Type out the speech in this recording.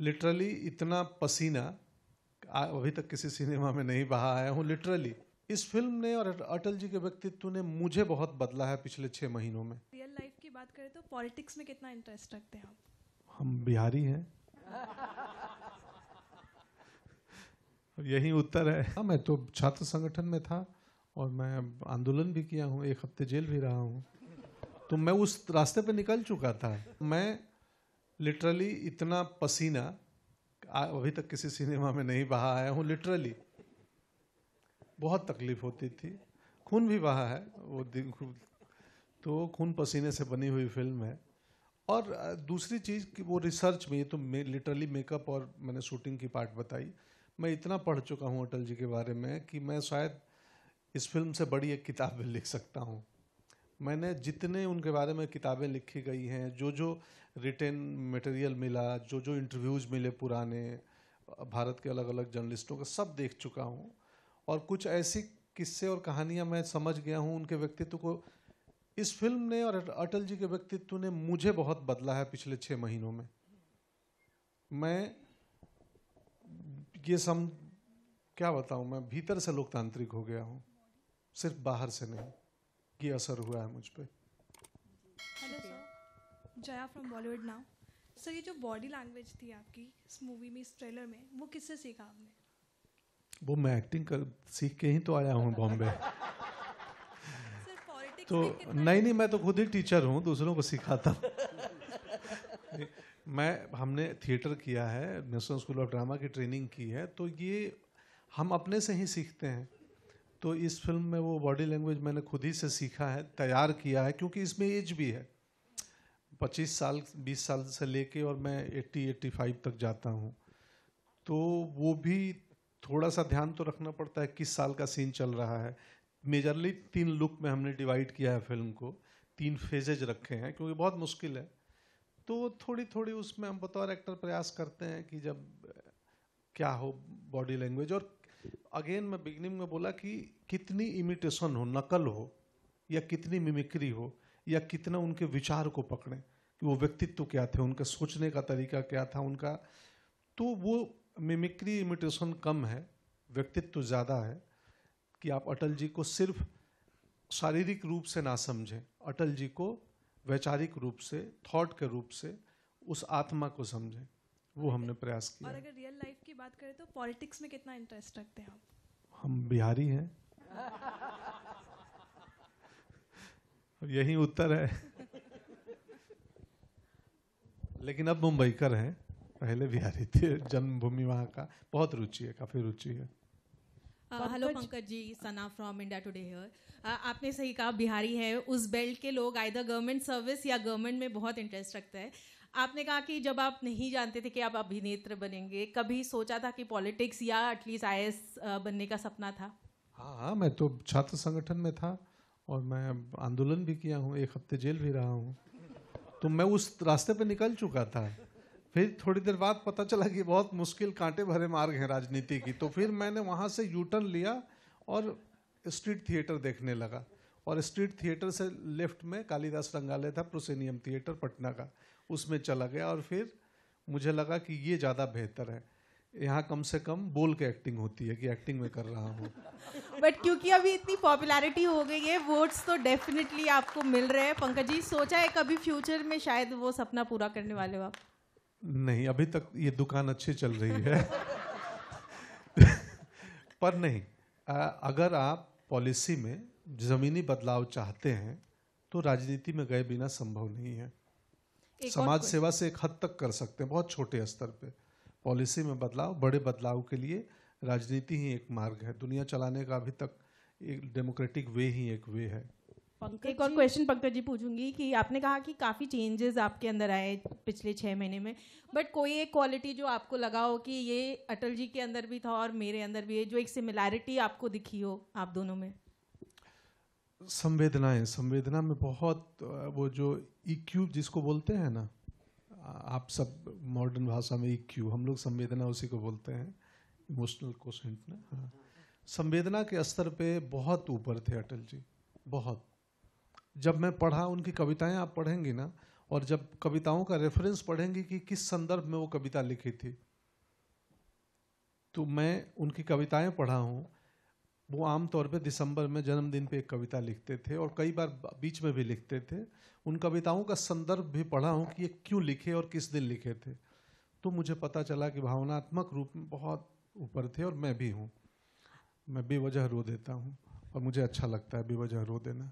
Literally इतना पसीना अभी तक किसी सिनेमा में नहीं बहा आया हूँ लिटरली। इस फ़िल्म ने और अटल जी के व्यक्तित्व ने मुझे बहुत बदला है पिछले छः महीनों में। रियल लाइफ की बात करें तो पॉलिटिक्स में कितना इंटरेस्ट रखते हैं आप? हम बिहारी हैं। यही उत्तर है। हाँ मैं तो छात्र संगठन में था और मैं आंदोलन भी किया हूँ एक हफ़्ते जेल भी रहा हूँ। तो मैं उस रास्ते पे निकल चुका था। मैं लिटरली इतना पसीना अभी तक किसी सिनेमा में नहीं बहा आया हूँ लिटरली। बहुत तकलीफ़ होती थी। खून भी बहा है वो दिन तो खून पसीने से बनी हुई फ़िल्म है। और दूसरी चीज़ कि वो रिसर्च में ये तो मे, लिटरली मेकअप और मैंने शूटिंग की पार्ट बताई। मैं इतना पढ़ चुका हूँ अटल जी के बारे में कि मैं शायद इस फ़िल्म से बड़ी एक किताब भी लिख सकता हूँ। मैंने जितने उनके बारे में किताबें लिखी गई हैं जो जो रिटेन मटेरियल मिला जो जो इंटरव्यूज़ मिले पुराने, भारत के अलग अलग जर्नलिस्टों का, सब देख चुका हूँ। और कुछ ऐसी किस्से और कहानियाँ मैं समझ गया हूँ उनके व्यक्तित्व को। इस फ़िल्म ने और अटल जी के व्यक्तित्व ने मुझे बहुत बदला है पिछले छः महीनों में। मैं ये सम, क्या बताऊँ, मैं भीतर से लोकतांत्रिक हो गया हूँ, सिर्फ़ बाहर से नहीं। ये असर हुआ है मुझ पर hello sir Jaya from Bollywood now sir ये जो बॉडी लैंग्वेज थी आपकी इस मूवी में इस ट्रेलर में वो किससे सीखा आपने? वो मैं एक्टिंग कर सीख के ही तो आया हूँ बॉम्बे। तो नहीं नहीं मैं तो खुद ही टीचर हूँ दूसरों को सिखाता मैं हमने थिएटर किया है नेशनल स्कूल ऑफ़ ड्रामा की ट्रेनिंग की है तो ये हम अपने से ही सीखते हैं। तो इस फ़िल्म में वो बॉडी लैंग्वेज मैंने खुद ही से सीखा है, तैयार किया है, क्योंकि इसमें एज भी है। पच्चीस साल, बीस साल से लेके और मैं एट्टी एट्टी फाइव तक जाता हूँ। तो वो भी थोड़ा सा ध्यान तो रखना पड़ता है, किस साल का सीन चल रहा है। मेजरली तीन लुक में हमने डिवाइड किया है फ़िल्म को। तीन फेजेज रखे हैं, क्योंकि बहुत मुश्किल है। तो थोड़ी थोड़ी उसमें हम बतौर एक्टर प्रयास करते हैं कि जब, क्या हो बॉडी लैंग्वेज और अगेन मैं बिगनिंग में बोला कि कितनी इमिटेशन हो, नकल हो, या कितनी मिमिक्री हो, या कितना उनके विचार को पकड़ें कि वो व्यक्तित्व क्या थे, उनका सोचने का तरीका क्या था, उनका। तो वो मिमिक्री, इमिटेशन कम है, व्यक्तित्व ज़्यादा है, कि आप अटल जी को सिर्फ़ शारीरिक रूप से ना समझें, अटल जी को वैचारिक रूप से थॉट के रूप से, उस आत्मा को समझें। वो हमने प्रयास किया। और अगर रियल लाइफ की बात करें तो पॉलिटिक्स में कितना इंटरेस्ट रखते हैं आप? हम बिहारी हैं। और यही उत्तर है। लेकिन अब मुंबईकर हैं। पहले बिहारी थे जन्मभूमि वहाँ का। बहुत रुचि है काफ़ी रुचि है। Hello Pankaj. Ji Sana from India Today here आपने सही कहा बिहारी है उस बेल्ट के लोग आइदर गवर्नमेंट सर्विस या गवर्नमेंट में बहुत इंटरेस्ट रखते हैं। आपने कहा कि जब आप नहीं जानते थे कि आप अभिनेत्र बनेंगे, कभी सोचा था कि पॉलिटिक्स या एटलीस्ट आई बनने का सपना था? हाँ हाँ मैं तो छात्र संगठन में था और मैं आंदोलन भी किया हूँ, एक हफ़्ते जेल भी रहा हूँ। तो मैं उस रास्ते पर निकल चुका था। फिर थोड़ी देर बाद पता चला कि बहुत मुश्किल कांटे भरे मार्ग हैं राजनीति की। तो फिर मैंने वहाँ से यू टर्न लिया और स्ट्रीट थिएटर देखने लगा। और स्ट्रीट थिएटर से लेफ़्ट में कालिदास रंगालय था प्रोसेनियम थिएटर पटना का। उसमें चला गया और फिर मुझे लगा कि ये ज़्यादा बेहतर है। यहाँ कम से कम बोल के एक्टिंग होती है कि एक्टिंग में कर रहा हूँ। बट क्योंकि अभी इतनी पॉपुलैरिटी हो गई है वोट्स तो डेफिनेटली आपको मिल रहे हैं। पंकज जी सोचा है कभी फ्यूचर में शायद वो सपना पूरा करने वाले हो आप? नहीं अभी तक ये दुकान अच्छी चल रही है। पर नहीं आ, अगर आप पॉलिसी में ज़मीनी बदलाव चाहते हैं तो राजनीति में गए बिना संभव नहीं है। समाज सेवा से एक हद तक कर सकते हैं बहुत छोटे स्तर पे। पॉलिसी में बदलाव बड़े बदलाव के लिए राजनीति ही एक मार्ग है। दुनिया चलाने का अभी तक एक डेमोक्रेटिक वे ही एक वे है। एक और क्वेश्चन पंकज जी पूछूँगी कि आपने कहा कि काफ़ी चेंजेस आपके अंदर आए पिछले छः महीने में बट कोई एक क्वालिटी जो आपको लगा हो कि ये अटल जी के अंदर भी था और मेरे अंदर भी है जो एक सिमिलैरिटी आपको दिखी हो आप दोनों में? संवेदनाएँ, संवेदना में बहुत वो जो इक्यू जिसको बोलते हैं ना आप सब मॉडर्न भाषा में इक्यू हम लोग संवेदना उसी को बोलते हैं इमोशनल कोशेंट ना हाँ। संवेदना के स्तर पे बहुत ऊपर थे अटल जी, बहुत। जब मैं पढ़ा, उनकी कविताएँ आप पढ़ेंगी ना, और जब कविताओं का रेफरेंस पढ़ेंगे कि किस संदर्भ में वो कविता लिखी थी तो मैं उनकी कविताएँ पढ़ा हूँ वो आमतौर पे दिसंबर में जन्मदिन पे एक कविता लिखते थे और कई बार बीच में भी लिखते थे। उन कविताओं का संदर्भ भी पढ़ा हूँ कि ये क्यों लिखे और किस दिन लिखे थे। तो मुझे पता चला कि भावनात्मक रूप में बहुत ऊपर थे और मैं भी हूँ। मैं बेवजह रो देता हूँ और मुझे अच्छा लगता है बेवजह रो देना।